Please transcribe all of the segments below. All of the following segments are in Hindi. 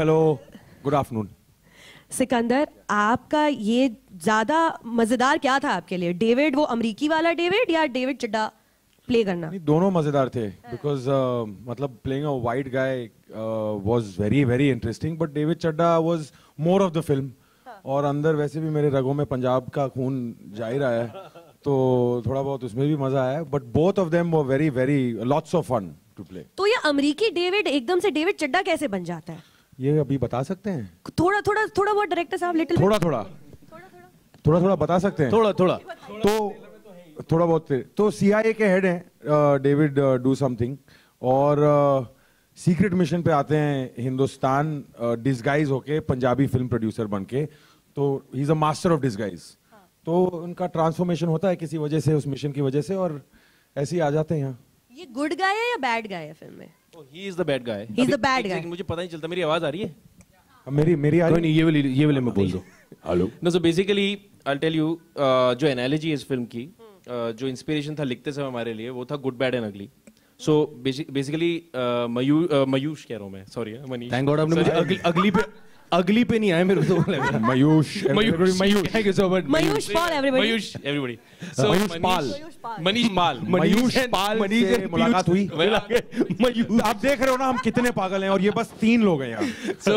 हेलो गुड आफ्टरनून सिकंदर आपका ये ज़्यादा मज़ेदार क्या था आपके लिए? डेविड वो अमरीकी वाला डेविड या डेविड चड्डा प्ले करना? नहीं दोनों मज़ेदार थे बिकॉज़ uh, मतलब playing a white guy was very very interesting but David Chadda was more of the film और अंदर वैसे भी मेरे रगों में पंजाब का खून जा ही रहा है तो थोड़ा बहुत उसमें भी मज़ा आया but both of them were very very lots of fun to play तो ये अमरीकी डेविड एकदम से डेविड चड्डा कैसे बन जाता है? ये अभी बता सकते हैं? थोड़ा थोड़ा थोड़ा बहुत डायरेक्टर साहब लिटिल थोड़ा थोड़ा। थोड़ा थोड़ा बता सकते हैं? थोड़ा थोड़ा। तो थोड़ा बहुत। तो सीआईए के हेड हैं डेविड डू समथिंग और सीक्रेट मिशन पे आते हैं हिंदुस्तान डिस्गाइज होके पंजाबी फ़िल्म प्रोड्यूसर बन के। तो he is a master of disguise तो उनका ट्रांसफॉर्मेशन होता है किसी वजह से उस मिशन की वजह से और ऐसे ही आ जाते हैं यहाँ। ये गुड गाय है या बैड गाय है फ़िल्म में? He is the bad guy He is the bad guy. मुझे पता नहीं चलता मेरी आवाज़ आ रही है? मेरी मेरी आ रही नहीं ये वाली ये वाले में बोल दो। Hello. No so basically I tell you जो एनालॉजी इस फ़िल्म की uh, जो इंस्पिरेशन था लिखते समय हमारे लिए वो था good bad and ugly so basically Mayur uh, Mayush कह रहा हूँ मैं सॉरी मनीष। थैंक गॉड आपने मुझे अगली अगली पे अगली पे नहीं आए मेरे को तो लगा Mayush Mayush Mayush thank you so much Mayush Pal everybody Mayush everybody so Mayush Pal. Manish Pal. Mayush Pal Manish से मुलाकात हुई. मयूष आप देख रहे हो ना हम कितने पागल हैं और ये बस तीन लोग हैं यहाँ। So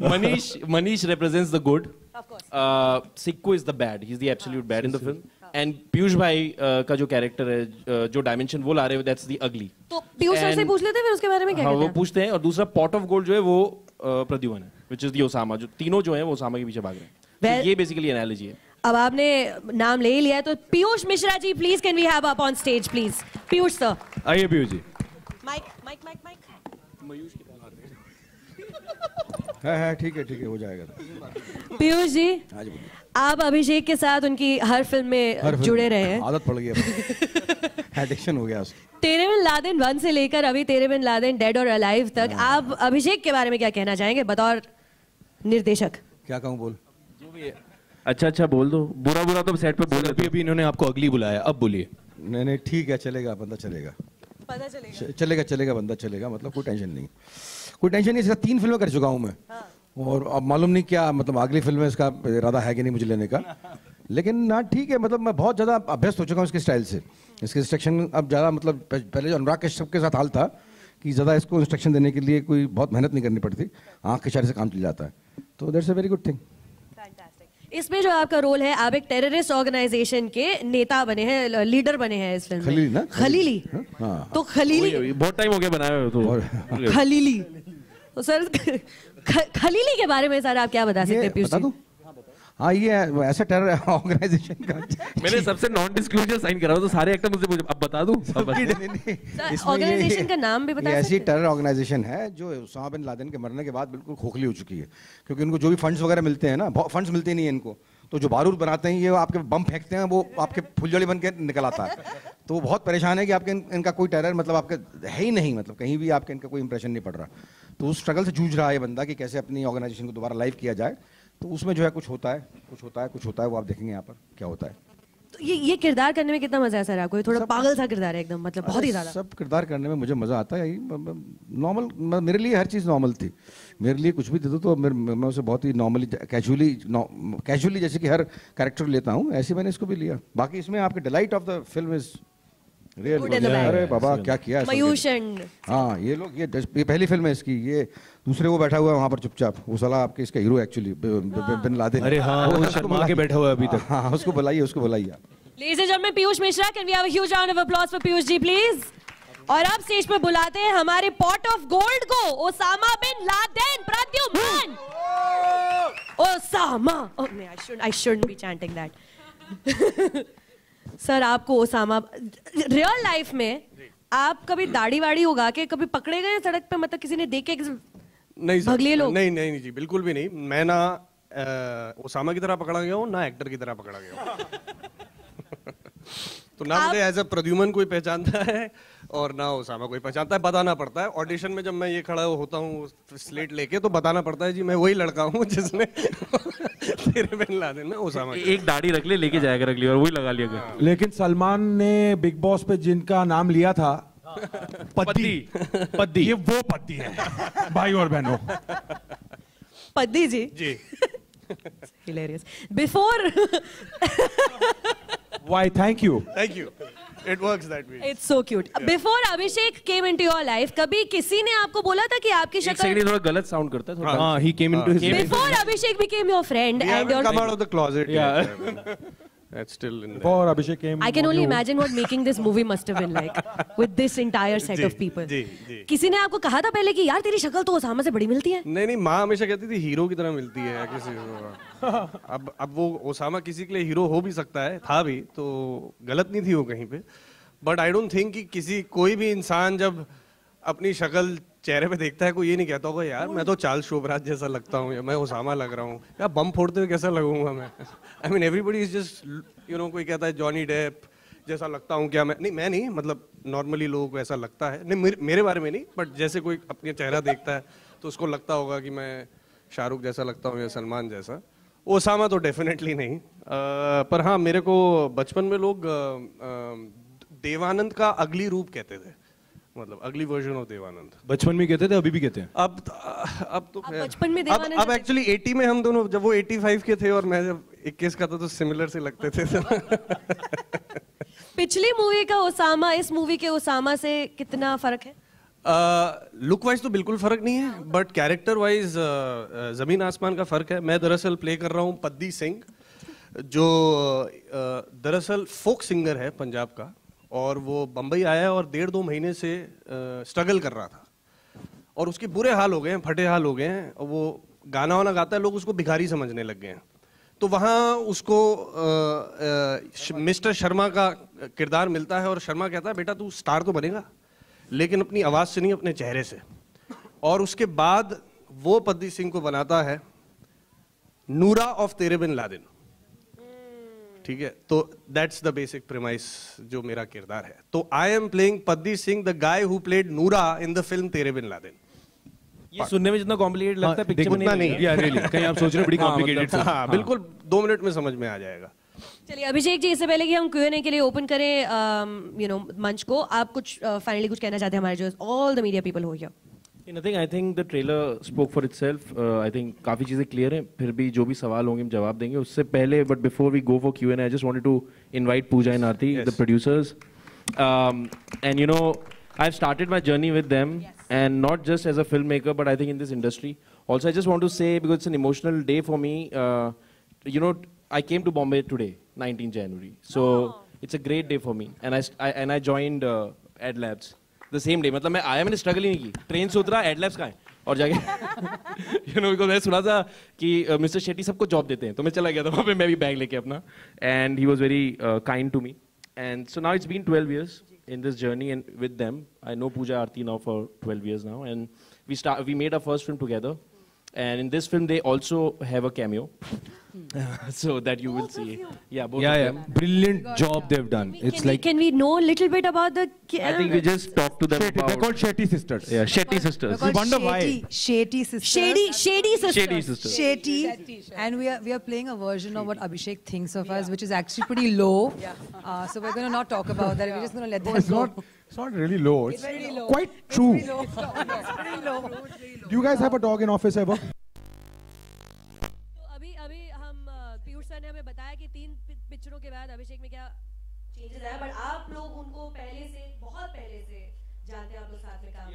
Manish Manish represents the good. Of course. Uh, Sikku is the bad. He's the absolute bad in the film. And Piyush भाई uh, का जो कैरेक्टर है uh, जो डायमेंशन वो ला रहे हो दैट्स द अगली तो पीयूष सर से पूछ लेते हैं फिर उसके बारे में क्या हाँ कहते वो पूछते हैं और दूसरा पॉट ऑफ़ गोल्ड जो है वो uh, प्रद्युमन है। विच इज़ द ओसामा जो तीनों जो है वो ओसामा के पीछे भाग रहे हैं। Well- So ये बेसिकली एनालॉजी है। अब आपने नाम ले लिया है तो Piyush Mishra ji please can we have up on stage please Piyush sir आइए Piyush ji. Mic mic mic mic है। है ठीक है ठीक है हो जाएगा पीयूष जी हाँ। आप अभिषेक के साथ उनकी हर फ़िल्म में हर फिल्म- जुड़े रहे हैं। आदत पड़ गई है एडिक्शन हो गया उसकी तेरे बिन लादेन वन से लेकर अभी तेरे बिन लादेन डेड और अलाइव तक आप अभिषेक के बारे में क्या कहना चाहेंगे? बतौर निर्देशक। क्या कहूँ बोल। जो भी है। अच्छा अच्छा बोल दो। बुरा बुरा तो सेट पे बोल अभी अभी इन्होंने आपको अगली बुलाया। अब बोलिए। नहीं नहीं ठीक है चलेगा बंदा चलेगा। पता चलेगा। चलेगा चलेगा बंदा चलेगा मतलब कोई टेंशन नहीं। कोई टेंशन नहीं इसका तीन फ़िल्में कर चुका हूँ मैं। और अब मालूम नहीं क्या मतलब अगली फ़िल्म में इसका इरादा है कि नहीं मुझे लेने का। लेकिन ना ठीक है मतलब मैं बहुत ज़्यादा अभ्यस्त हो चुका हूँ इसके स्टाइल से। इसके इंस्ट्रक्शन अब ज़्यादा मतलब पहले जो अनुराग कश्यप के साथ हाल था कि ज़्यादा इसको इंस्ट्रक्शन देने के लिए कोई बहुत मेहनत नहीं करनी पड़ती। आँख के इशारे से काम चल जाता है। तो that's a very good thing इसमें जो आपका रोल है आप एक टेररिस्ट ऑर्गेनाइजेशन के नेता बने हैं लीडर बने हैं इस फ़िल्म खलीली ना? खलीली। हाँ। तो खलीली बहुत टाइम हो गया बनाए हुए तो। खलीली। तो सर ख- खलीली के बारे में सर आप क्या बता सकते हैं पीयूष हाँ ये ऐसा टेरर ऑर्गेनाइजेशन का मैंने सबसे नॉन डिस्क्लोजर साइन करा तो सारे एक्टर मुझे अब बता दूँ? सर, इसमें का नाम भी बता ऐसी सकते हैं? टेरर ऑर्गेनाइजेशन है जो उसामा बिन लादेन के मरने के बाद बिल्कुल खोखली हो चुकी है। क्योंकि उनको जो भी फंड्स वगैरह मिलते हैं ना फंड्स मिलते नहीं है इनको। तो जो बारूद बनाते हैं ये आपके बम फेंकते हैं वो आपके फुलझड़ी बन के निकल आता है। तो वो बहुत परेशान है कि आपके इन- इनका कोई टेरर मतलब आपका है ही नहीं मतलब कहीं भी आपके इनका कोई इंप्रेशन नहीं पड़ रहा। तो उस स्ट्रगल से जूझ रहा है बंदा कि कैसे अपनी ऑर्गेनाइजेशन को दोबारा लाइव किया जाए। तो उसमें जो है कुछ होता है कुछ होता है कुछ होता है वो आप देखेंगे यहाँ पर क्या होता है। तो ये ये किरदार करने में कितना मज़ा है सर आपको ये थोड़ा पागल सा किरदार है एकदम मतलब बहुत ही ज़्यादा। सब किरदार करने में मुझे मज़ा आता है नॉर्मल मेरे लिए हर चीज़ नॉर्मल थी। मेरे लिए कुछ भी दे दो तो मेरे- मैं उसे बहुत ही नॉर्मली कैजुअली कैजुअली जैसे कि हर कैरेक्टर लेता हूँ ऐसे मैंने इसको भी लिया। बाकी इसमें आपके delight of the film is bad. अरे बाबा क्या किया मयूष हाँ ये लोग ये ये पहली फ़िल्म है इसकी ये दूसरे वो बैठा हुआ है वहाँ पर चुपचाप। वो साला आपके इसका हीरो एक्चुअली बिन लादेन। अरे हाँ, वो शर्मा के बैठा हुआ है अभी तक। हाँ हाँ, उसको बुलाइए उसको बुलाइए आप। Ladies and gentlemen, Piyush Mishra can we have a huge round of applause for Piyush ji please और अब स्टेज पे बुलाते हैं हमारे पॉट ऑफ़ गोल्ड को Osama bin Laden Pradhuman. Osama. Oh नहीं I should I shouldn't be chanting that sir आपको ओसामा रियल लाइफ में आप कभी दाढ़ी वाड़ी उगा के कभी पकड़े गए सड़क पे? मतलब किसी ने देखे नहीं सर, भगले लोग? नहीं नहीं जी बिल्कुल भी नहीं। मैं ना ओसामा की तरह पकड़ा गया हूँ ना एक्टर की तरह पकड़ा गया हूँ। तो ना मुझे एज अ प्रद्युमन कोई पहचानता है और ना ओसामा कोई पहचानता है बताना पड़ता है। ऑडिशन में जब मैं ये खड़ा होता हूँ स्लेट लेके तो बताना पड़ता है जी मैं वही लड़का हूँ जिसने तेरे बिन लादेन में ओसामा एक दाढ़ी रख ले लेके जाएगा अगली बार वही लगा लिया कर। लेकिन सलमान ने बिग बॉस पे जिनका नाम लिया था पति पति ये वो पति है भाई और बहनों Paddi ji ji hilarious before Why? Thank you. Thank you it works that way it's so cute yeah. before abhishek came into your life कभी किसी ने आपको बोला था कि आपकी एक शक्ल सेकंड थोड़ा गलत साउंड करता है थोड़ा हाँ he came into his before abhishek became your friend and your come out of the closet Yeah. That's still in there. Before Abhishek came. I can only you- imagine what making this movie must have been like with this entire set ji, of people. जी, जी। किसी ने आपको कहा था पहले कि यार तेरी शक्ल तो ओसामा से बड़ी मिलती है नहीं नहीं माँ हमेशा कहती थी हीरो की तरह मिलती है किसी को अब अब वो ओसामा किसी के लिए हीरो हो भी सकता है था भी तो गलत नहीं थी वो कहीं पे बट आई डोंट थिंक कि किसी कोई भी इंसान जब अपनी शक्ल चेहरे पे देखता है कोई ये नहीं कहता होगा यार मैं तो चार्ल्स शोभराज जैसा लगता हूँ या मैं ओसामा लग रहा हूँ। या बम फोड़ते हुए कैसा लगूँगा मैं? I mean everybody is just you know कोई कहता है जॉनी डेप जैसा लगता हूँ क्या मैं? नहीं मैं नहीं मतलब नॉर्मली लोगों को ऐसा लगता है। नहीं मेरे, मेरे बारे में नहीं बट जैसे कोई अपने चेहरा देखता है तो उसको लगता होगा कि मैं शाहरुख जैसा लगता हूँ या सलमान जैसा। ओसामा तो डेफिनेटली नहीं। अ, पर हाँ मेरे को बचपन में लोग देवानंद का अगली रूप कहते थे। मतलब अगली वर्जन ऑफ़ देवानंद। बचपन में कहते थे अभी भी कहते हैं। अब अब तो बचपन में देवानंद अब एक्चुअली 80 में हम दोनों जब वो 85 के थे और मैं जब 21 का था तो सिमिलर से लगते थे। पिछली मूवी का ओसामा इस मूवी के ओसामा से कितना फ़र्क है? लुक वाइज तो बिल्कुल फ़र्क नहीं है बट कैरेक्टर वाइज ज़मीन आसमान का फ़र्क है। मैं दरअसल प्ले कर रहा हूँ पद्दी सिंह जो दरअसल फोक सिंगर है पंजाब का। और वो बम्बई आया और डेढ़ दो महीने से स्ट्रगल कर रहा था। और उसके बुरे हाल हो गए हैं, फटे हाल हो गए हैं, और वो गाना वाना गाता है, लोग उसको भिखारी समझने लग गए हैं। तो वहाँ उसको मिस्टर शर्मा का किरदार मिलता है और शर्मा कहता है, बेटा तू स्टार तो बनेगा, लेकिन अपनी आवाज़ से नहीं अपने चेहरे से। और उसके बाद वो पद्दी सिंह को बनाता है, नूरा ऑफ़ तेरे बिन लादेन। ठीक है? तो दैट्स द बेसिक प्रेमाइस जो मेरा किरदार है। तो I am playing Paddi Singh the guy who played Noora in the film तेरे बिन लादेन ये सुनने में जितना कॉम्प्लिकेटेड लगता है पिक्चर में नहीं नहीं या रियली कहीं आप सोच रहे हो बड़ी हाँ, कॉम्प्लिकेटेड मतलब- हाँ बिल्कुल दो मिनट में समझ में आ जाएगा। चलिए अभिषेक जी इससे पहले कि हम क्यूएनए के लिए ओपन करें यू नो मंच को आप कुछ फाइनली कुछ कहना चाहते हैं हमारे जो all the media people who here nothing I think the trailer spoke for itself I think काफ़ी चीज़ें क्लियर हैं फिर भी जो भी सवाल होंगे हम जवाब देंगे उससे पहले but before we go for Q and I just wanted to invite Pooja and Aarti the producers and you know I have started my journey with them and not just as a filmmaker but i think in this industry also i just want to say because it's an emotional day for me uh, you know i came to bombay today 19 january so it's a great day for me and i, st- I and i joined the same day मतलब मैं आया, मैंने स्ट्रगल ही नहीं की। ट्रेन से उतरा एडलेप्स का है और जाके यू नो बिकॉज़ मैंने सुना था कि uh, मिस्टर शेट्टी सबको जॉब देते हैं। तो मैं चला गया था वहाँ पे, मैं भी बैग लेके अपना। And he was very kind to me and so now it's been twelve years in this journey and with them I know Pooja Aarti now for twelve years now and we start we made a first film together and in this film they also have a cameo so that you will see yeah both Yeah, of yeah. them Brilliant job they've done. It's can, we, like can we know a little bit about the i think we just talk to them Shetty. They're called Shetty sisters. yeah shetty sisters We're called wonder why. Shetty, Shetty sisters. shady shady sisters shady sisters Shetty, and we are we are playing a version of what Abhishek thinks of us, which is actually pretty low. yeah. Uh, so we're going to not talk about that. We're just going to let No, that go. It's not really low. It's, it's very low. quite it's true. Low. It's pretty low. Do you guys have a dog in office ever? तो अभी अभी हम पीयूष सर ने हमें बताया कि तीन पिक्चरों के बाद अभिषेक में क्या चेंजेस आया बट आप लोग उनको पहले से बहुत पहले से जानते हैं आप लोग साथ में काम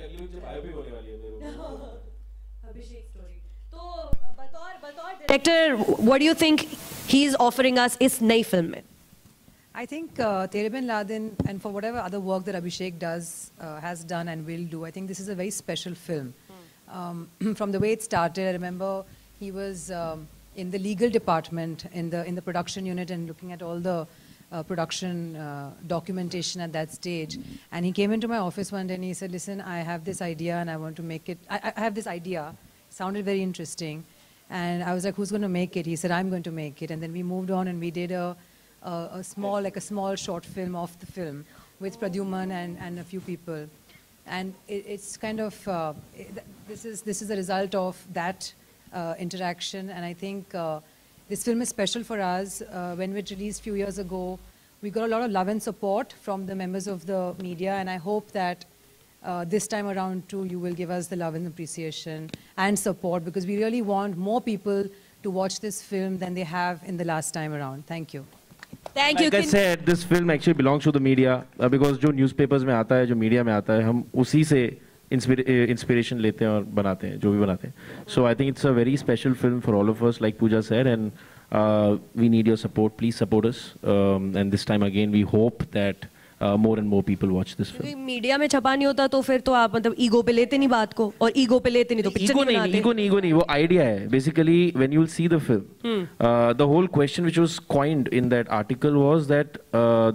अभिषेक स्टोरी तो बतौर बतौर director what do you think he is offering us इस नई फ़िल्म में I think uh, Tere Bin Laden, and for whatever other work that Abhishek does, uh, has done, and will do, I think this is a very special film. Um, from the way it started, I remember he was um, in the legal department in the in the production unit and looking at all the uh, production uh, documentation at that stage. And he came into my office one day and he said, "Listen, I have this idea and I want to make it. I, I have this idea. Sounded very interesting." And I was like, "Who's going to make it?" He said, "I'm going to make it." And then we moved on and we did a a, a small, like a small short film of the film with Pradyuman and, and a few people. And it, it's kind of, uh, it, this, is, this is the result of that uh, interaction. And I think uh, this film is special for us. Uh, when it released a few years ago, we got a lot of love and support from the members of the media. And I hope that uh, this time around too, you will give us the love and appreciation and support because we really want more people to watch this film than they have in the last time around. Thank you. Thank you said this film actually belongs to the media because जो न्यूज़पेपर्स में आता है जो मीडिया में आता है हम उसी से इंस्पिरेशन uh, लेते हैं और बनाते हैं जो भी बनाते हैं। So I think it's a very special film for all of us like Pooja sir and we need your support please support us and this time again we hope that uh, and more people watch this film. क्योंकि मीडिया में छपा नहीं होता तो फिर तो आप मतलब ईगो पे लेते नहीं बात को और ईगो पे लेते नहीं तो पिक्चर नहीं बनाते। ईगो नहीं ईगो नहीं वो आइडिया है। Basically when you will see the film the whole question which was coined in that article was that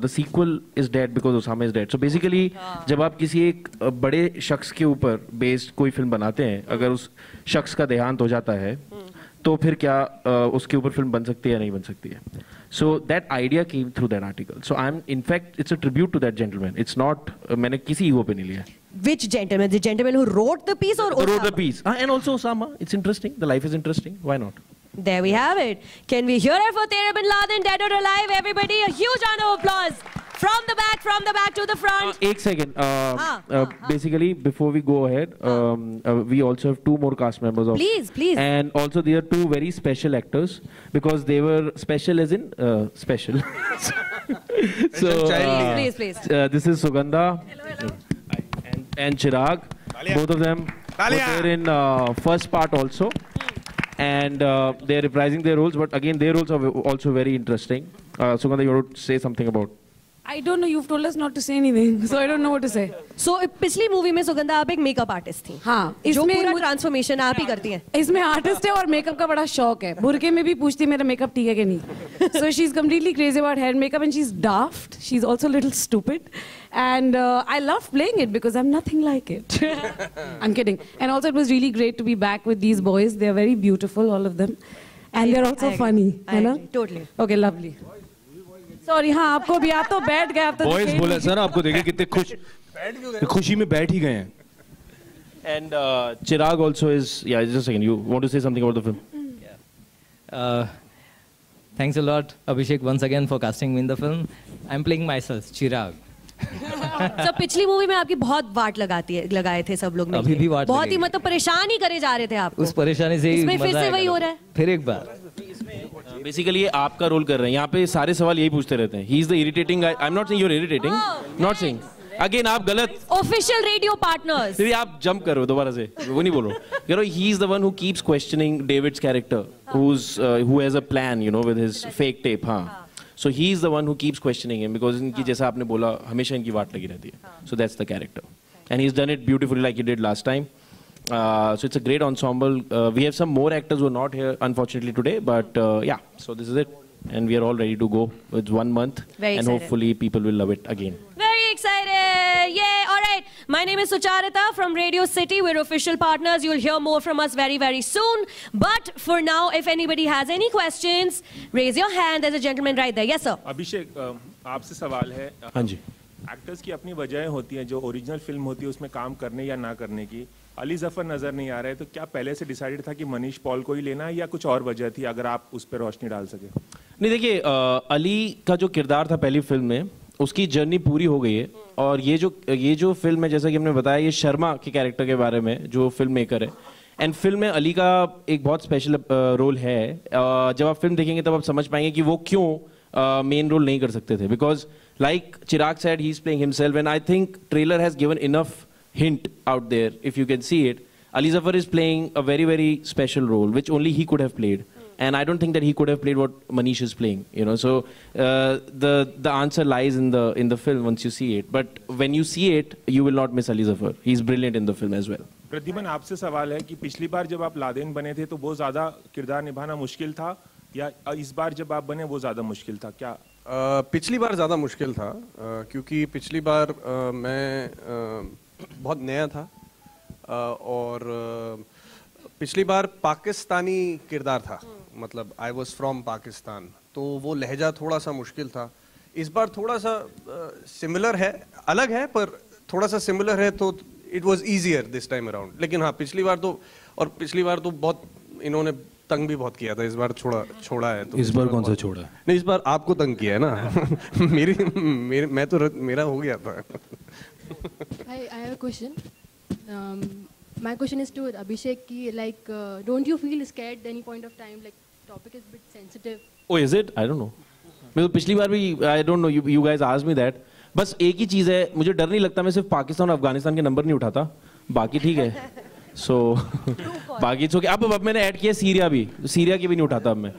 the sequel is dead because Osama is dead so basically जब आप किसी एक uh, बड़े शख्स के ऊपर बेस्ड कोई फ़िल्म बनाते हैं अगर उस शख्स का देहांत हो जाता है तो फिर क्या uh, उसके ऊपर फ़िल्म बन सकती है या नहीं बन सकती है? So that idea came through that article so I am in fact it's a tribute to that gentleman it's not मैंने किसी ईगो पे नहीं लिया Which gentleman? The gentleman who wrote the piece or wrote the Osama? piece. Ah, and also Osama. It's interesting. The life is interesting. Why not? There we have it. Can we hear it for Tara bin Laden, dead or alive? Everybody, a huge round of applause. From the back, from the back to the front. Uh, एक second. Uh, Ah, uh, basically, before we go ahead, um, uh, we also have two more cast members of. Please, please. And also, there are two very special actors because they were special as in uh, special. so, Please, please, please. Uh, this is Sugandha. And, and Chirag. Both of them were there in uh, first part also. And uh, they're reprising their roles, but again, their roles are also very interesting. Uh, Sugandha, you want to say something about I don't know. You've told us not to say anything, so I don't know what to say. So पिछली मूवी में सुगंधा आप एक मेकअप आर्टिस्ट थी हाँ जो इसमें पूरा मुझ- ट्रांसफॉर्मेशन आप ही करती हैं इसमें आर्टिस्ट है और मेकअप का बड़ा शौक है बुरके में भी पूछती है मेरा मेकअप ठीक है कि नहीं so she is completely crazy about hair makeup and she is daft she is also little stupid and uh, I love playing it because I'm nothing like it. I'm kidding. And also, it was really great to be back with these boys. They're very beautiful, all of them, and they're also I agree. funny. I है ना? agree. Totally. Okay, lovely. और यहाँ आपको भी आप तो बैठ गए तो बोला सर आपको देखिए कितने खुश खुशी में बैठ ही गए हैं. And Chirag also is yeah you want to say something film thanks a lot Abhishek once again for casting me the film I am playing myself Chirag तो पिछली मूवी में आपकी बहुत वाट लगाती है लगाए थे सब लोग अभी भी वाट बहुत ही मतलब परेशान ही करे जा रहे थे आप उस परेशानी से फिर से वही हो रहा है। फिर एक बार। बेसिकली ये आपका रोल कर रहे हैं। यहाँ पे सारे सवाल यही पूछते रहते हैं। He is the irritating I am not saying you are irritating not saying again आप गलत ऑफिशियल रेडियो पार्टनर्स फिर आप जंप कर हो दोबारा से। वो नहीं बोल रहा हूँ। You know he is the one who keeps questioning David's character who's uh, who has a plan you know with his fake tape. हाँ। so he is the one who keeps questioning him because इनकी जैसा आपने बोला हमेशा इनकी वाट लगी रहती है। So that's the character. And he's done it beautifully like he did last time. uh, so it's a great ensemble uh, we have some more actors who are not here unfortunately today but uh, yeah so this is it and we are all ready to go it's one month Very and excited. hopefully people will love it again Very excited! Yay! All right. My name is Sucharita from Radio City. We're official partners. You'll hear more from us very, very soon. But for now, if anybody has any questions, raise your hand. There's a gentleman right there. Yes, sir. अभिषेक अ, आपसे सवाल है हाँ जी एक्टर्स की अपनी वजहें होती हैं, जो ओरिजिनल फ़िल्म होती है, उसमें काम करने या ना करने की। अली ज़फ़र नज़र नहीं आ रहे तो क्या पहले से डिसाइडेड था कि मनीष पॉल को ही लेना है, या कुछ और वजह थी, अगर आप उस पर रोशनी डाल सके? नहीं, देखिए अली का जो किरदार था पहली फ़िल्म में, उसकी जर्नी पूरी हो गई है। और ये जो ये जो फ़िल्म है, जैसा कि हमने बताया, ये शर्मा के कैरेक्टर के बारे में, जो फ़िल्म मेकर है। एंड फ़िल्म में अली का एक बहुत स्पेशल रोल है। जब आप फ़िल्म देखेंगे, तब आप समझ पाएँगे कि वो क्यों मेन रोल नहीं कर सकते थे। Because Chirag said he is playing himself and I think trailer has given enough hint out there if you can see it ali zafar is playing a very very special role which only he could have played and i don't think that he could have played what manish is playing you know so uh, the the answer lies in the in the film once you see it but when you see it you will not miss ali zafar he's brilliant in the film as well Pradyuman आपसे सवाल है कि पिछली बार जब आप लादेन बने थे तो वो ज्यादा किरदार निभाना मुश्किल था या इस बार जब आप बने वो ज्यादा मुश्किल था क्या अ, पिछली बार ज़्यादा मुश्किल था क्योंकि पिछली बार मैं बहुत नया था और पिछली बार पाकिस्तानी किरदार था मतलब आई वॉज़ फ्रॉम पाकिस्तान तो वो लहजा थोड़ा सा मुश्किल था। इस बार थोड़ा सा सिमिलर है, अलग है, पर थोड़ा सा सिमिलर है तो it was easier this time around लेकिन हाँ पिछली बार तो और पिछली बार तो बहुत इन्होंने तंग भी बहुत किया था इस बार छोड़ा छोड़ा है तो इस बार कौन सा छोड़ा है? नहीं इस बार आपको तंग किया है ना मेरी मेरे मैं तो मेरा हो गया था Hi, I have a question. Um, my question is to Abhishek. Ki, like, uh, don't you feel scared at any point of time? Like, topic is a bit sensitive. Oh, is it? I don't know. मैं तो पिछली बार भी I don't know you you guys asked me that बस एक ही चीज़ है मुझे डर नहीं लगता मैं सिर्फ़ पाकिस्तान और अफ़गानिस्तान के नंबर नहीं उठाता बाकी ठीक है सो so, बाकी तो अब अब मैंने ऐड किया सीरिया भी सीरिया की भी नहीं उठाता अब मैं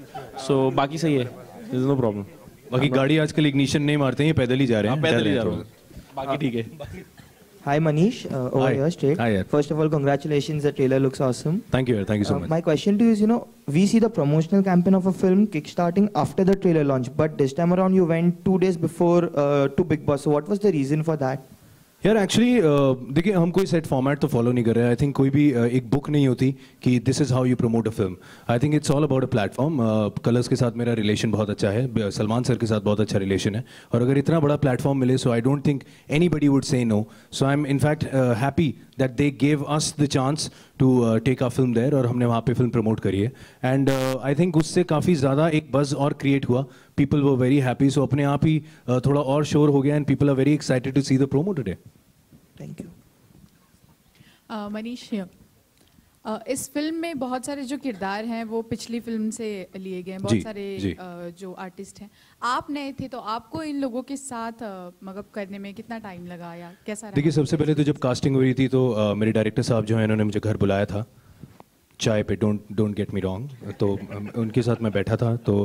सो so, बाकी सही है नो प्रॉब्लम बाकी गाड़ी आजकल इग्निशन नहीं मारते हैं पैदल ही जा रहे हैं पैदल ही जा रहे हैं बाकी ठीक है Hi Manish, uh, over Hi. here straight. Hi, yeah. First of all, congratulations. The trailer looks awesome. Thank you, thank you so Uh, much. My question to you is, you know, we see the promotional campaign of a film kickstarting after the trailer launch, but this time around you went two days before uh, to Big Boss. So what was the reason for that? यार एक्चुअली देखिए हम कोई सेट फॉर्मेट तो फॉलो नहीं कर रहे हैं। आई थिंक कोई भी uh, एक बुक नहीं होती कि this is how you promote a film I think it's all about a platform Colors के साथ मेरा रिलेशन बहुत अच्छा है। सलमान सर के साथ बहुत अच्छा रिलेशन है। और अगर इतना बड़ा प्लेटफॉर्म मिले so I don't think anybody would say no so I am in fact happy that they gave us the chance to take a film there और हमने वहाँ पे फ़िल्म प्रमोट करी है एंड आई थिंक उससे काफ़ी ज़्यादा एक बज़ और क्रिएट हुआ पीपल वो वेरी हैप्पी सो अपने आप ही uh, थोड़ा और शोर हो गया and people are very excited to see the promo today you. Uh, Manish. Uh, इस फ़िल्म में बहुत सारे जो किरदार हैं वो पिछली फ़िल्म से लिए गए हैं। बहुत जी, सारे जी। जो आर्टिस्ट हैं। आप नए थे तो आपको इन लोगों के साथ मगब करने में कितना टाइम लगा या कैसा देखिए सबसे पहले तो जब कास्टिंग हुई थी तो मेरे डायरेक्टर साहब जो है इन्होंने मुझे घर बुलाया था। चाय पे don't don't get me wrong तो um, उनके साथ मैं बैठा था तो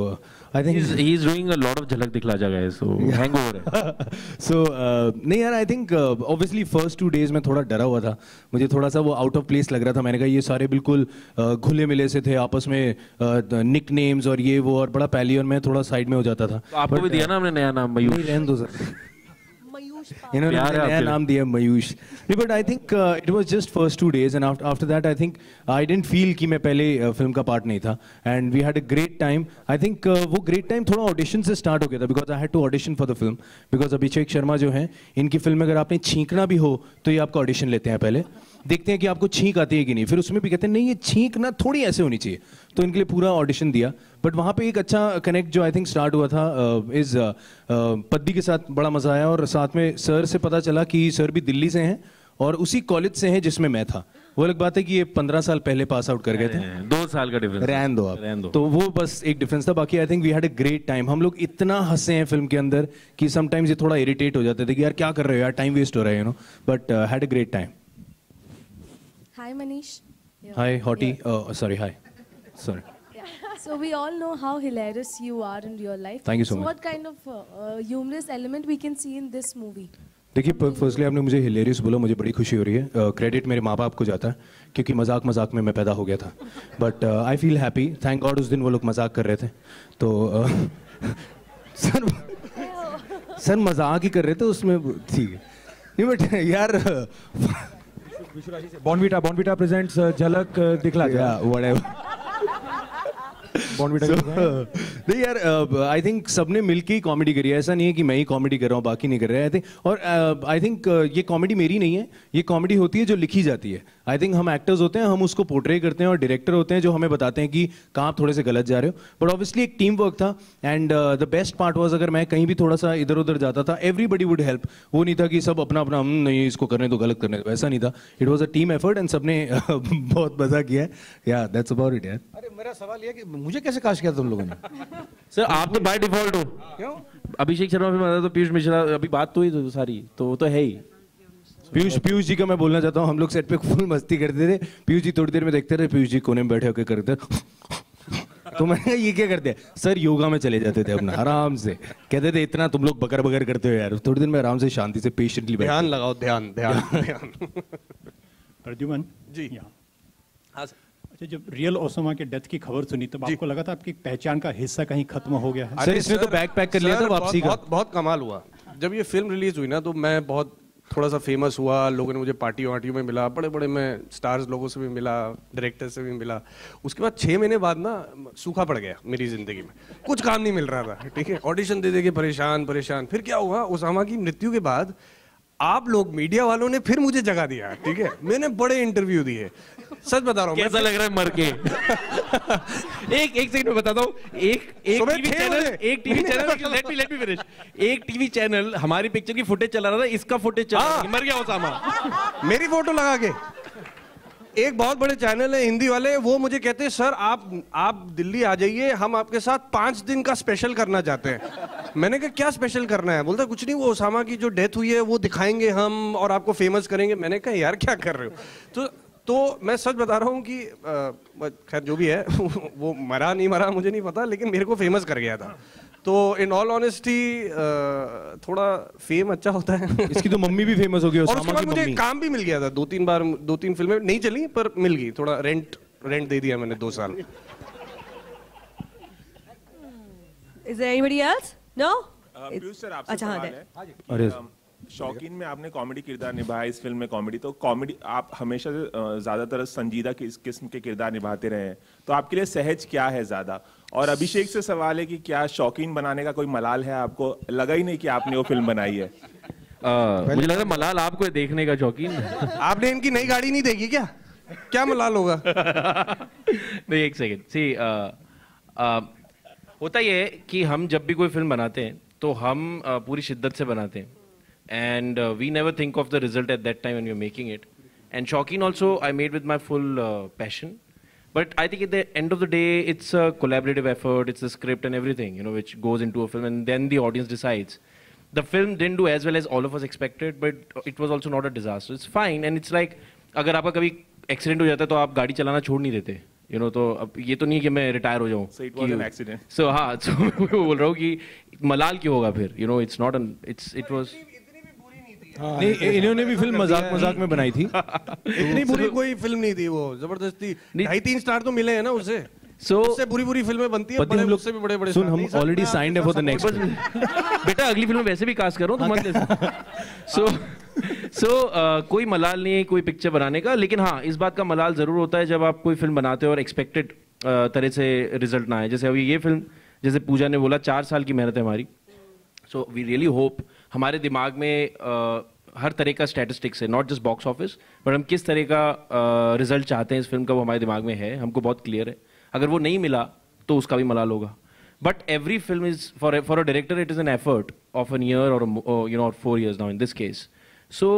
I think he is doing a lot of Jhalak Dikhhla Jaa गए सो हैंगओवर सो नहीं यार I think obviously first two days में थोड़ा डरा हुआ था। मुझे थोड़ा सा वो आउट ऑफ़ प्लेस लग रहा था। मैंने कहा ये सारे बिल्कुल uh, घुले मिले से थे आपस में निक नेम्स और ये वो और बड़ा पहली और मैं थोड़ा साइड में हो जाता था. आपको भी दिया uh, ना हमने नया नाम मयूर रहने दो सर। इन्होंने नया नाम दिया मयूष नहीं but I think it was just first two days and after that I think I didn't feel कि मैं पहले फ़िल्म का पार्ट नहीं था and we had a great time I think वो ग्रेट टाइम थोड़ा ऑडिशन से स्टार्ट हो गया था because I had to audition for the film because Abhishek Sharma जो है इनकी फ़िल्म में अगर आपने छींकना भी हो तो ये आपका ऑडिशन लेते हैं पहले देखते हैं कि आपको छींक आती है कि नहीं। फिर उसमें भी कहते हैं नहीं ये छींक ना थोड़ी ऐसे होनी चाहिए। तो इनके लिए पूरा ऑडिशन दिया। बट वहाँ पे एक अच्छा कनेक्ट जो आई थिंक स्टार्ट हुआ था इस पद्दी के साथ बड़ा मज़ा आया और साथ में सर से पता चला कि सर भी दिल्ली से हैं और उसी कॉलेज से हैं जिसमें मैं था। वो अलग बात है कि ये पंद्रह साल पहले पास आउट कर गए थे। दो साल का डिफरेंस रहन दो आप। रहन दो। तो वो बस एक डिफरेंस था। बाकी I think we had a great time हम लोग इतना हंसे हैं फ़िल्म के अंदर कि समटाइम्स ये थोड़ा इरिटेट हो जाते थे कि यार क्या कर रहे हो यार टाइम वेस्ट हो रहा है you know but had a great time Hi, Manish. Hi hottie sorry hi sorry So we all know how hilarious you are in real life. Thank you so so much. what kind of uh, uh, humorous element we can see in this movie? देखिए फर्स्टली आपने मुझे हिलेरियस बोला मुझे बड़ी खुशी हो रही है। क्रेडिट मेरे माँ बाप को जाता है क्योंकि मज़ाक मज़ाक में मैं पैदा हो गया था। But I feel happy thank God उस दिन वो लोग मज़ाक कर रहे थे। तो uh, सर सर मज़ाक ही कर रहे थे उसमें ठीक है। नहीं बट यार Bournvita Bournvita presents Jhalak uh, Dikhla जा व्हाटएवर बॉनविटा नहीं यार आई थिंक सबने मिलके ही कॉमेडी करी है। ऐसा नहीं है कि मैं ही कॉमेडी कर रहा हूँ बाकी नहीं कर रहे हैं आई थिंक और आई थिंक ये कॉमेडी मेरी नहीं है। ये कॉमेडी होती है जो लिखी जाती है। आई थिंक हम एक्टर्स होते हैं हम उसको पोर्ट्रे करते हैं और डायरेक्टर होते हैं जो हमें बताते हैं कि कहाँ आप थोड़े से गलत जा रहे हो। बट ऑब्वियसली एक टीम वर्क था and the best part was अगर मैं कहीं भी थोड़ा सा इधर उधर जाता था एवरीबडी वुड हेल्प वो नहीं था कि सब अपना अपना हम नहीं इसको करने तो गलत करने दो। ऐसा नहीं था। It was a team effort and सबने बहुत मज़ा किया है। या दैट्स अबाउट इट यार अरे मेरा सवाल ये कि मुझे कैसे काश किया तुम लोगों ने? सर आप तो बाय डिफ़ॉल्ट हो। क्यों? अभिषेक शर्मा फ़िल्म आता तो पीयूष मिश्रा अभी बात तो ही तो सारी तो वो तो है ही। पीयूष पीयूष जी का मैं बोलना चाहता हूँ हम लोग सेट पे फुल मस्ती करते थे। पीयूष जी थोड़ी देर में देखते रहे पीयूष जी कोने में बैठे होकर करते तो मैंने ये क्या करते हैं? सर योगा में चले जाते थे अपना आराम से। कहते थे इतना तुम लोग बकर बकर करते हो यार थोड़ी देर में आराम से शांति से पेशेंटली ध्यान लगाओ ध्यान ध्यान ध्यान। प्रद्युमन? जी। यहाँ हाँ अच्छा जब रियल ओसामा के डेथ की खबर सुनी तब आपको लगा था आपकी पहचान का हिस्सा कहीं खत्म हो गया है? कर लिया सर, वापसी का। बहुत कमाल हुआ। जब ये फ़िल्म रिलीज़ हुई ना तो मैं बहुत थोड़ा सा फ़ेमस हुआ, लोगों ने मुझे पार्टी वार्टियों में मिला, बड़े बड़े मैं स्टार्स लोगों से भी मिला डायरेक्टर से भी मिला। उसके बाद छः महीने बाद ना सूखा पड़ गया मेरी ज़िंदगी में। कुछ काम नहीं मिल रहा था, ठीक है? ऑडिशन दे दे के परेशान परेशान। फिर क्या हुआ उसामा की मृत्यु के बाद आप लोग मीडिया वालों ने फिर मुझे जगा दिया ठीक है? मैंने बड़े इंटरव्यू दिए। सच बता रहा हूँ कैसा लग रहा है मर के? एक एक सेकंड में बताता हूँ। एक एक टीवी चैनल एक TV channel let me let me finish एक टीवी चैनल हमारी पिक्चर की फुटेज चला रहा था इसका फुटेज चला रहा मर गया ओसामा मेरी फ़ोटो लगा के। एक बहुत बड़े चैनल है हिंदी वाले वो मुझे कहते हैं सर आप आप दिल्ली आ जाइए हम आपके साथ पाँच दिन का स्पेशल करना चाहते हैं। मैंने कहा क्या स्पेशल करना है? बोलता कुछ नहीं वो ओसामा की जो डेथ हुई है वो दिखाएँगे हम और आपको फ़ेमस करेंगे। मैंने कहा यार क्या कर रहे हो? तो तो मैं सच बता रहा हूँ कि खैर जो भी है वो मरा नहीं मरा मुझे नहीं पता लेकिन मेरे को फ़ेमस कर गया था। तो इन ऑल ऑनेस्टी थोड़ा फेम अच्छा होता है। इसकी तो मम्मी भी फ़ेमस हो गई और उसके बाद मुझे काम भी मिल गया था दो तीन बार दो तीन फ़िल्में नहीं चली पर मिल गई थोड़ा रेंट रेंट दे दिया मैंने दो साल। Is there anybody else? Sir आपसे अच्छा हाँ. है अरे। शौकीन में आपने कॉमेडी किरदार निभाया इस फ़िल्म में कॉमेडी तो कॉमेडी आप हमेशा ज़्यादातर संजीदा किस किस्म के किरदार निभाते रहे हैं? तो आपके लिए सहज क्या है ज़्यादा? और अभिषेक से सवाल है कि क्या शौकीन बनाने का कोई मलाल है आपको? लगा ही नहीं कि आपने वो फ़िल्म बनाई है। आ, मुझे लग रहा है मलाल आपको देखने का शौकीन आपने इनकी नई गाड़ी नहीं देखी क्या? क्या मलाल होगा? नहीं एक सेकेंड सी होता ये कि हम जब भी कोई फ़िल्म बनाते हैं तो हम पूरी शिद्दत से बनाते हैं। And we never think of the result at that time and you're making it and shocking also I made with my full passion but I think it the end of the day it's a collaborative effort it's a script and everything you know which goes into a film and then the audience decides the film didn't do as well as all of us expected but it was also not a disaster it's fine and it's like अगर आपका कभी एक्सीडेंट हो जाता है तो आप गाड़ी चलाना छोड़ नहीं देते। यू नो तो अब ये तो नहीं कि मैं रिटायर हो जाऊँ So. सो हाँ so मैं बोल रहा हूँ कि मलाल क्यों होगा फिर? You know it's not an it's it was नहीं इन्होंने भी फ़िल्म मज़ाक मज़ाक में बनाई थी। इतनी बुरी कोई फ़िल्म नहीं थी वो ज़बरदस्ती। ढाई तीन स्टार तो मिले हैं ना उसे So- उससे बुरी बुरी फ़िल्में बनती है बड़े हम लोग उससे भी बड़े बड़े सुन हम ऑलरेडी साइंड है फॉर द नेक्स्ट बेटा अगली फ़िल्म वैसे भी कास्ट करो तो मत सो सो कोई मलाल नहीं है कोई पिक्चर बनाने का लेकिन हाँ इस बात का मलाल ज़रूर होता है जब आप कोई फ़िल्म बनाते हो और एक्सपेक्टेड तरह से रिज़ल्ट ना आए। जैसे अभी ये फ़िल्म जैसे पूजा ने बोला चार साल की मेहनत है हमारी। सो वी रियली होप हमारे दिमाग में uh, हर तरह का स्टैटिस्टिक्स है not just box office but हम किस तरह का रिज़ल्ट uh, चाहते हैं इस फ़िल्म का वो हमारे दिमाग में है हमको बहुत क्लियर है। अगर वो नहीं मिला तो उसका भी मलाल होगा। But every film is for for a director it is an effort of an year और you know four years now in this case so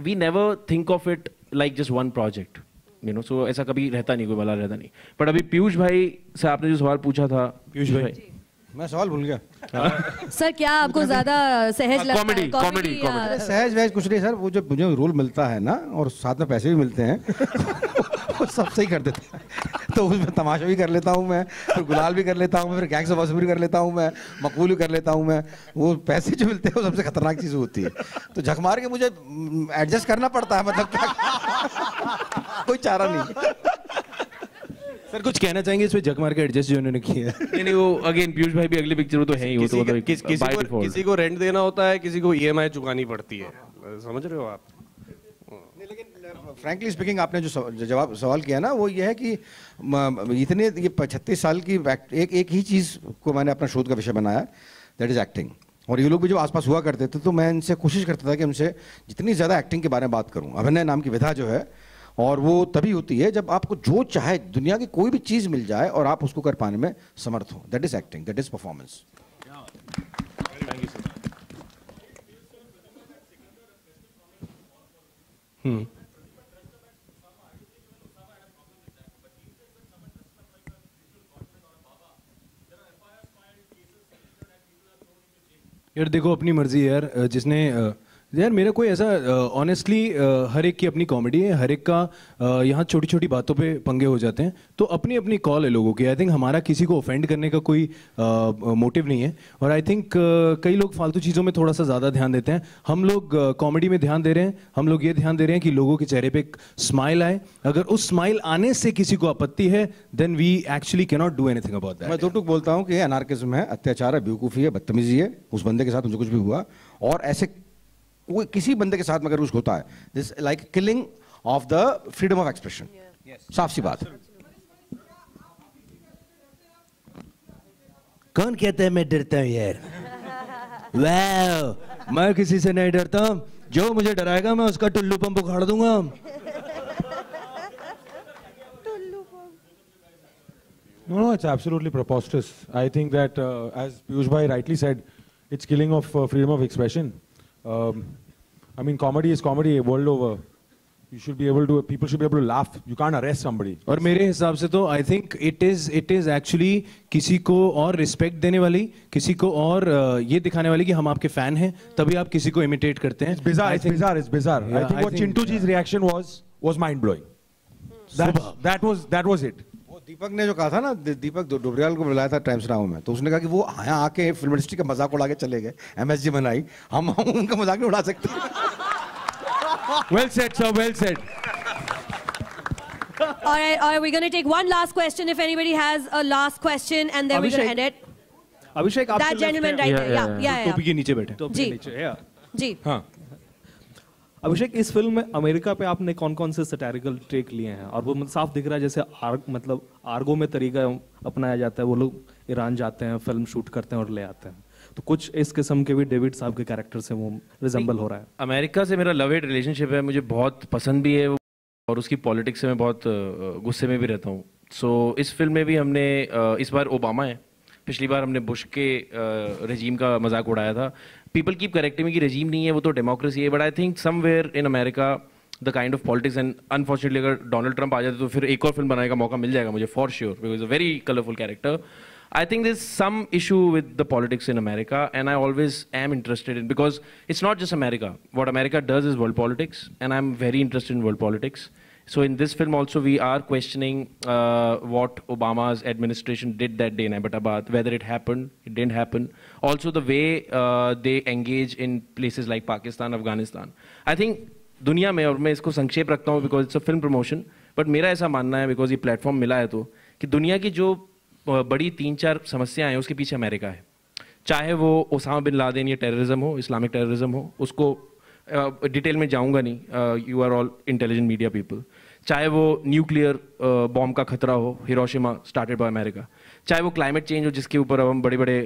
we never think of it like just one project you know so ऐसा कभी रहता नहीं कोई वाला रहता नहीं। बट अभी पीयूष भाई से आपने जो सवाल पूछा था पीयूष भाई। भाई। मैं सवाल भूल गया। सर क्या आपको ज़्यादा सहज लगता है? comedy, कॉमेडी सहज वहज कुछ नहीं सर। वो जो मुझे रोल मिलता है ना और साथ में पैसे भी मिलते हैं। वो सब सही कर देते हैं। तो उसमें तमाशा भी कर लेता हूँ मैं फिर गुलाल भी कर लेता हूँ फिर गैंग्स ऑफ़ वासेपुर भी कर लेता हूँ मैं मकबूल भी कर लेता हूँ मैं। वो पैसे जो मिलते हैं वो सबसे खतरनाक चीज़ होती है। तो झक मार के मुझे एडजस्ट करना पड़ता है मतलब क्या? कोई चारा नहीं। सर कुछ कहना चाहेंगे इस पे जग मार के एडजस्ट जो उन्होंने किया? है नहीं नहीं वो अगेन पीयूष भाई भी अगली पिक्चर तो है ही वो तो किसी, मतलब किसी, को, किसी को रेंट देना होता है किसी को ईएमआई चुकानी पड़ती है। समझ रहे हो आप? फ्रैंकली स्पीकिंग आपने जो जवाब सवाल किया ना वो ये है कि इतने ये छत्तीस साल की एक एक ही चीज़ को मैंने अपना शोध का विषय बनाया दैट इज़ एक्टिंग और ये लोग भी जो आसपास हुआ करते थे तो मैं इनसे कोशिश करता था कि उनसे जितनी ज़्यादा एक्टिंग के बारे में बात करूँ। अभिनय नाम की विधा जो है और वो तभी होती है जब आपको जो चाहे दुनिया की कोई भी चीज़ मिल जाए और आप उसको कर पाने में समर्थ हो। That is acting that is performance hmm यार देखो अपनी मर्ज़ी है यार। जिसने यार मेरा कोई ऐसा ऑनेस्टली हर एक की अपनी कॉमेडी है हर एक का यहाँ छोटी छोटी बातों पे पंगे हो जाते हैं। तो अपनी अपनी कॉल है लोगों की। आई थिंक हमारा किसी को ऑफेंड करने का कोई मोटिव नहीं है। और आई थिंक कई लोग फालतू चीज़ों में थोड़ा सा ज़्यादा ध्यान देते हैं। हम लोग कॉमेडी में ध्यान दे रहे हैं। हम लोग ये ध्यान दे रहे हैं कि लोगों के चेहरे पर एक स्माइल आए। अगर उस स्माइल आने से किसी को आपत्ति है then we actually cannot do anything about that मैं दो टूक बोलता हूँ कि अनार्किज्म है अत्याचार है बेवकूफ़ी है बदतमीजी है उस बंदे के साथ मुझे कुछ भी हुआ। और ऐसे कोई किसी बंदे के साथ में अगर कुछ होता है this like killing of the freedom of expression साफ़ सी बात कौन कहता है मैं डरता हूँ यार वाह मैं किसी से नहीं डरता जो मुझे डराएगा मैं उसका टुल्लू पंप उखाड़ दूँगा No, no, it's absolutely preposterous. I think that, uh, as Piyush Bhai rightly said, it's killing of uh, freedom of expression. Um, I mean, comedy is comedy world over. You should be able to, people should be able to laugh. You can't arrest somebody. और मेरे हिसाब से तो I think it is it is actually किसी को और रिस्पेक्ट देने वाली किसी को और uh, ये दिखाने वाली कि हम आपके फ़ैन हैं तभी आप किसी को इमिटेट करते हैं It's Bizarre, it's bizarre, it's bizarre. I think what Chintu ji's reaction was, was mind blowing. That, that was, that was it. दीपक ने जो कहा था ना दीपक डोबरियाल को बुलाया था टाइम्स नाउ में तो उसने कहा कि वो यहाँ आके फ़िल्म इंडस्ट्री का मज़ाक उड़ा के चले गए एमएसजी बनाई हम हम उनका मज़ाक नहीं उड़ा सकते Well said, sir, well said. All right, all right, we're going to take one last question if anybody has a last question, and then Abhishek, we're going to end it. अभिषेक आपके That gentleman right there, yeah, yeah, yeah. टोपी के नीचे बैठे टोपी जी। के नीचे yeah. जी हाँ अभिषेक इस फ़िल्म में अमेरिका पे आपने कौन कौन से सटैरिकल ट्रेक लिए हैं? और वो मतलब साफ़ दिख रहा है जैसे आर्ग मतलब आर्गो में तरीका अपनाया जाता है वो लोग ईरान जाते हैं फ़िल्म शूट करते हैं और ले आते हैं। तो कुछ इस किस्म के भी डेविड साहब के कैरेक्टर से वो रिजेंबल हो रहा है। अमेरिका से मेरा लव हेट रिलेशनशिप है मुझे बहुत पसंद भी है और उसकी पॉलिटिक्स से मैं बहुत गुस्से में भी रहता हूँ। सो so, इस फ़िल्म में भी हमने इस बार ओबामा है। पिछली बार हमने बुश के रजीम का मज़ाक उड़ाया था। पीपल कीप करेक्टर में कि रजीम नहीं है, वो तो डेमोक्रेसी है but I think some somewhere in America the kind of politics and unfortunately अगर डोनाल्ड ट्रंप आ जाते तो फिर एक और फ़िल्म बनाने का मौका मिल जाएगा मुझे for sure because a very colourful character I think this some issue with the politics in America and I always I am interested in because it's not just America what America does is world politics and I am very interested in world politics So in this film also, we are questioning uh, what Obama's administration did that day in Abbottabad, whether it happened, it didn't happen. Also the way uh, they engage in places like Pakistan, Afghanistan. I think में और मैं इसको संक्षेप रखता हूँ because it's a film promotion but मेरा ऐसा मानना है बिकॉज़ ये प्लेटफॉर्म मिला है तो कि दुनिया की जो अ, बड़ी तीन चार समस्याएँ हैं उसके पीछे अमेरिका है चाहे वो ओसामा बिन लादेन या टेररिज्म हो इस्लामिक टेररिज्म हो उसको डिटेल में जाऊँगा नहीं। You are all intelligent media people चाहे वो न्यूक्लियर बॉम्ब का खतरा हो हिरोशिमा स्टार्टेड बाय अमेरिका चाहे वो क्लाइमेट चेंज हो, जिसके ऊपर हम बड़े बड़े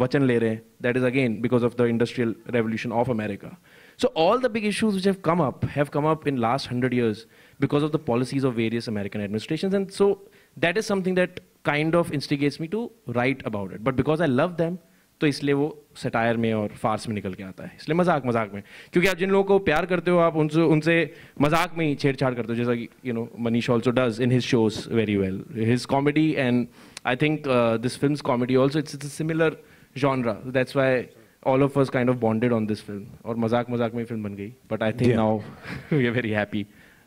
वचन ले रहे हैं that is again because of the industrial revolution of America so all the big issues have come up have come up in last hundred years because of the policies of various American administration and so that is something that kind of instigates me to write about it but because I love them तो इसलिए वो सटायर में और फार्स में निकल के आता है। इसलिए मज़ाक मज़ाक में। क्योंकि आप जिन लोगों को प्यार करते हो आप उनसे उनसे मज़ाक में ही छेड़छाड़ करते हो जैसा कि you know Manish also does in his shows very well his comedy and I think this film comedy also it's it's similar genre that's why all of us kind of bonded on this film. और मज़ाक मज़ाक में फ़िल्म बन गई। But I think Yeah. now we are very happy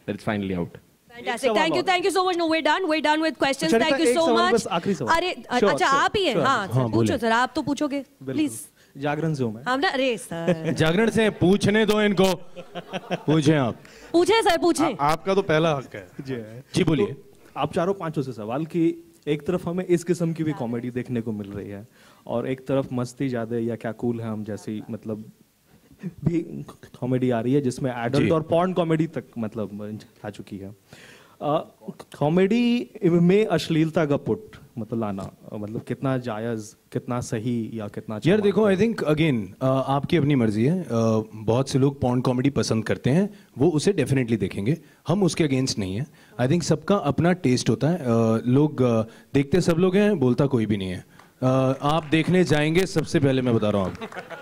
that it's finally out. Fantastic. Thank you, thank you so much. No, we're done. We're done with questions. Thank you so much. अरे अच्छा आप ही हैं. हाँ पूछो सर आप तो पूछोगे प्लीज़ जागरण से हूँ मैं हम ना अरे सर जागरण से पूछने दो इनको पूछे आप पूछे सर पूछे आपका तो पहला हक है जी जी बोलिए आप चारों पाँचों से सवाल कि एक तरफ़ हमें इस किस्म की भी कॉमेडी देखने को मिल रही है और एक तरफ़ मस्ती ज़्यादा या क्या कूल है हम जैसी मतलब भी कॉमेडी आ रही है जिसमें एडल्ट और पॉर्न कॉमेडी तक मतलब आ चुकी है। कॉमेडी में अश्लीलता का पुट मतलब लाना मतलब कितना जायज़ कितना सही या कितना यार देखो आई थिंक अगेन आपकी अपनी मर्ज़ी है। अ, बहुत से लोग पॉन्ड कॉमेडी पसंद करते हैं वो उसे डेफिनेटली देखेंगे। हम उसके अगेंस्ट नहीं है। आई थिंक सबका अपना टेस्ट होता है। अ, लोग अ, देखते सब लोग हैं बोलता कोई भी नहीं है। आप देखने जाएँगे सबसे पहले मैं बता रहा हूँ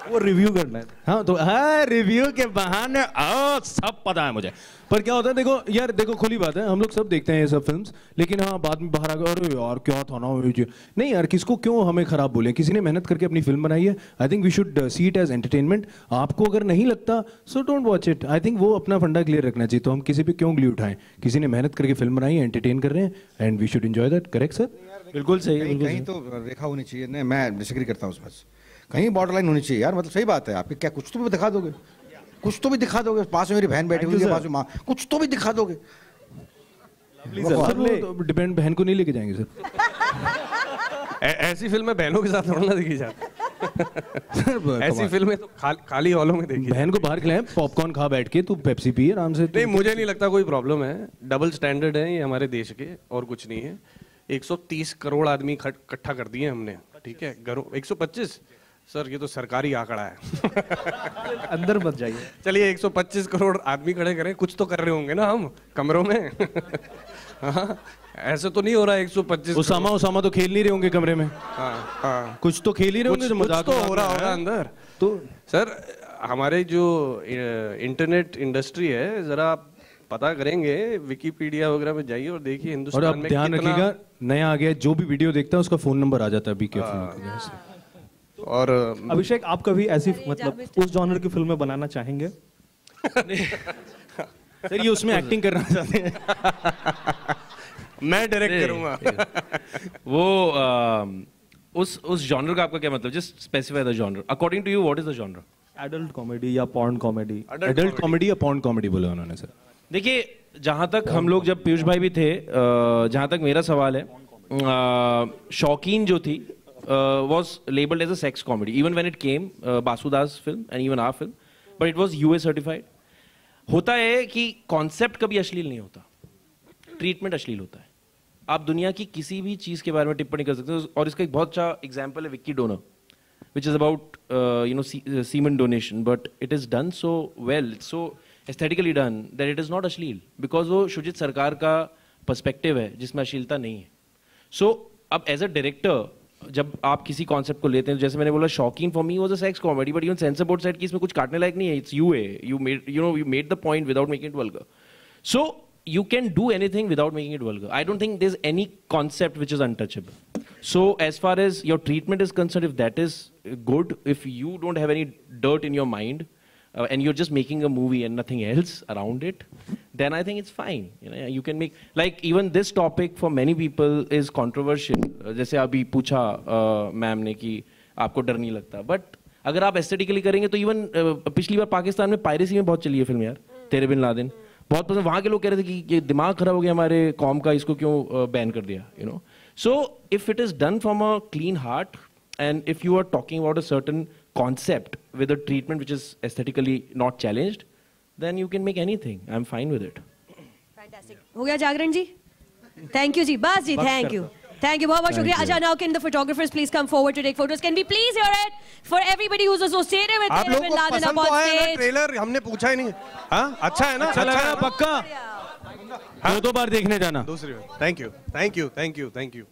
वो रिव्यू करना है। हाँ तो हाँ रिव्यू के बहाने सब पता है मुझे। पर क्या होता है देखो यार देखो खुली बात है हम लोग सब देखते हैं ये सब फिल्म्स लेकिन हाँ बाद में बाहर आ गए अरे यार क्या था ना नहीं यार किसको क्यों हमें खराब बोले? किसी ने मेहनत करके अपनी फ़िल्म बनाई है। I think we should see it as entertainment आपको अगर नहीं लगता so don't watch it I think वो अपना फंडा क्लियर रखना चाहिए तो हम किसी पे क्यों उंगली उठाएँ? किसी ने मेहनत करके फ़िल्म बनाई है एंटरटेन कर रहे हैं and we should enjoy that correct sir बिल्कुल सही कहीं, बिल्कुल कहीं तो रेखा होनी चाहिए नहीं मैं डिसएग्री करता हूँ उस बस कहीं बॉर्डर लाइन होनी चाहिए। यार मतलब सही बात है आपके क्या कुछ तो भी दिखा दोगे? कुछ तो भी दिखा दोगे पास में मेरी बहन बैठी हुई है पास में माँ। कुछ तो भी दिखा दोगे। डिपेंड बहन को नहीं लेके जाएँगे सर ऐसी फ़िल्में बहनों के साथ थोड़ा ना देखी जाती ऐसी फ़िल्में तो खाल, खाली हॉलों में देखी बहन को बाहर खिलाए पॉपकॉर्न खा बैठ के तू पेप्सी पी आराम से नहीं मुझे नहीं लगता कोई प्रॉब्लम है। डबल स्टैंडर्ड है ये हमारे देश के और कुछ नहीं है। 130 करोड़ आदमी इकट्ठा कर दिए हमने ठीक है? घरों 125 सर ये तो सरकारी आंकड़ा है। अंदर मत जाइए। चलिए 125 करोड़ आदमी खड़े करें। कुछ तो कर रहे होंगे ना हम कमरों में? हाँ, ऐसे तो नहीं हो रहा 125 उसामा उसामा तो खेल नहीं रहे होंगे कमरे में। हाँ हाँ। कुछ तो खेल ही रहे होंगे मज़ाक तो हो रहा होगा अंदर। तो सर हमारे जो इंटरनेट इंडस्ट्री है जरा पता करेंगे विकीपीडिया वगैरह में जाइए और देखिए और हिंदुस्तान में ध्यान कितना- रखिएगा नया आ गया जो भी वीडियो देखता है उसका फ़ोन नंबर आ जाता है बी और अभिषेक आप कभी ऐसी मतलब उस जॉनर की फ़िल्में बनाना चाहेंगे? सर ये उसमें एक्टिंग करना चाहते हैं। मैं डायरेक्ट करूँगा। वो अम, उस उस जॉनर का आपका क्या मतलब? Just specify the genre according to you what is the genre adult comedy या पॉर्न कॉमेडी एडल्ट कॉमेडी या पॉर्न कॉमेडी बोले उन्होंने सर देखिए जहाँ तक हम लोग जब पीयूष भाई भी थे जहाँ तक मेरा सवाल है शौकीन जो थी was labelled as a sex comedy even when it came बासुदास film and even R film but it was U A certified होता है कि कॉन्सेप्ट कभी अश्लील नहीं होता। ट्रीटमेंट अश्लील होता है। आप दुनिया की किसी भी चीज़ के बारे में टिप्पणी कर सकते हो और इसका एक बहुत अच्छा एग्ज़ाम्पल है Vicky Donor which is about uh, you know se- uh, semen donation but so is done aesthetically done that it is not अश्लील बिकॉज़ वो शुजित सरकार का पर्सपेक्टिव है, जिसमें अश्लीलता नहीं है. सो अब एज अ डायरेक्टर जब आप किसी कॉन्सेप्ट को लेते हैं, जैसे मैंने बोला shocking for me was a sex comedy but even sense about side की इसमें कुछ काटने लायक नहीं है. It's U A you made you know you made the point without making it vulgar so you can do anything without making it vulgar I don't think this any concept which is untouchable so as far as your treatment is concerned if that is good if you don't have any dirt in your mind uh, and you're just making a movie and nothing else around it, then I think it's fine. You know, you can make like even this topic for many people is controversial. Uh, जैसे अभी पूछा मैम ने कि आपको डर नहीं लगता, but अगर आप एस्थेटिकली करेंगे तो इवन पिछली बार पाकिस्तान में पायरेसी में बहुत चली है फ़िल्म यार तेरे बिन लादेन बहुत पसंद वहाँ के लोग कह रहे थे कि ये दिमाग खराब हो गया हमारे कॉम का इसको क्यों बैन कर दिया you know so if it is done from a clean heart and if you are talking about a certain Concept with a treatment which is aesthetically not challenged then you can make anything I am fine with it हो गया जागरण जी थैंक यू जी बस जी बस थैंक कर यू दो। थैंक यू बहुत बहुत Thank शुक्रिया you. अच्छा now can the photographers please come forward to take photos can be please hear it for everybody who is associated with आप लोगों बिन को लादेन पसंद अप तो ऑन आया ना स्टेज ट्रेलर हमने पूछा ही नहीं हाँ अच्छा है ना अच्छा लगा है ना, पक्का दो दो बार देखने जाना दूसरी बार thank you thank you thank you thank you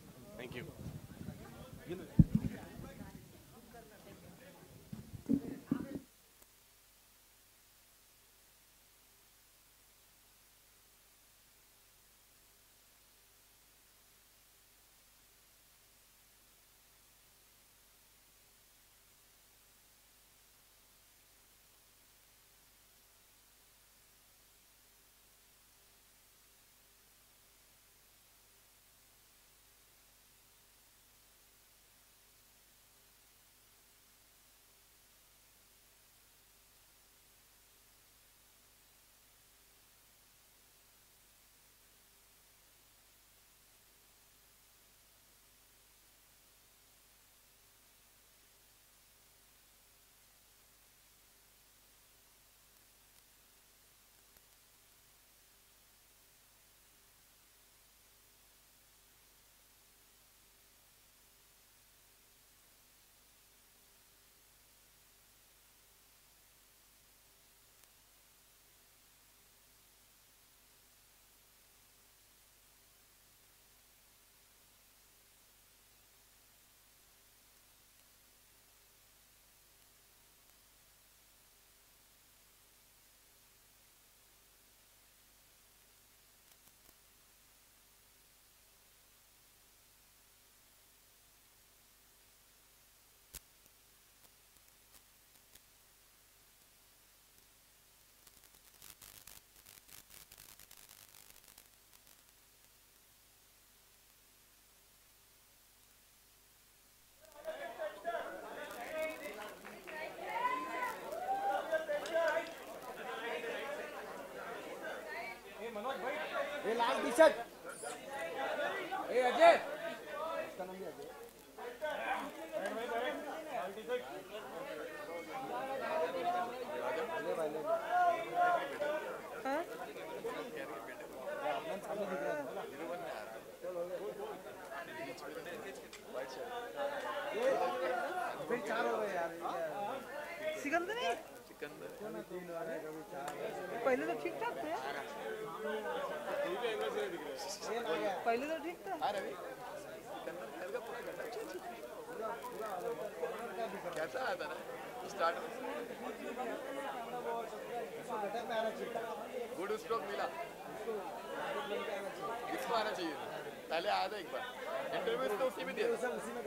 पहिले तर ठीक ठाक थे पहले तो ठीक था गुड स्ट्रोक मिला किसको आना चाहिए पहले आया था एक बार इंटरव्यू तो उसी में दिया था। उसी में